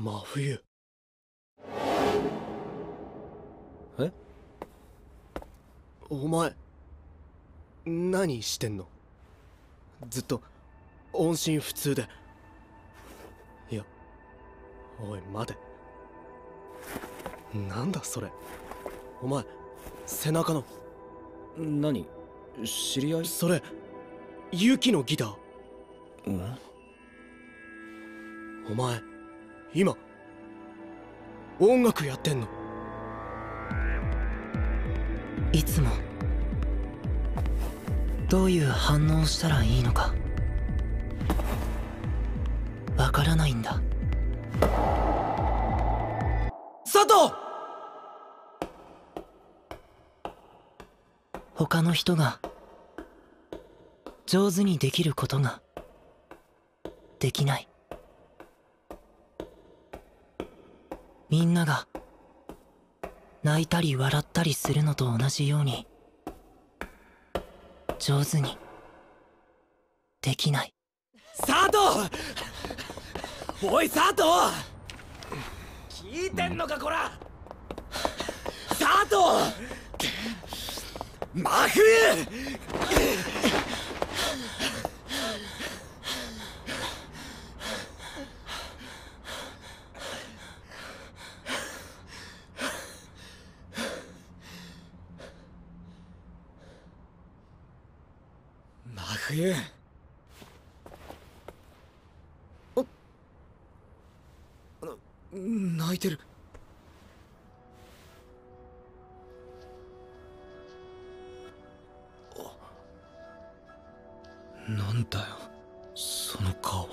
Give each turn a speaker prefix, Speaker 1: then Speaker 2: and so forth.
Speaker 1: 真冬。
Speaker 2: え？
Speaker 1: お前何してんの？ずっと音信不通で。いやおい待て。なんだそれ？お前背中の。
Speaker 2: 何？知り合い？
Speaker 1: それユキのギター。
Speaker 2: うん？
Speaker 1: お前今。音楽やってんの。
Speaker 3: いつも。どういう反応をしたらいいのか。わからないんだ。
Speaker 1: 佐藤！
Speaker 3: 他の人が上手にできることができないみんなが泣いたり笑ったりするのと同じように上手にできない。
Speaker 1: 佐藤！おい佐藤！聞いてんのかこら！佐藤！真冬真冬泣いてる。
Speaker 2: なんだよその顔。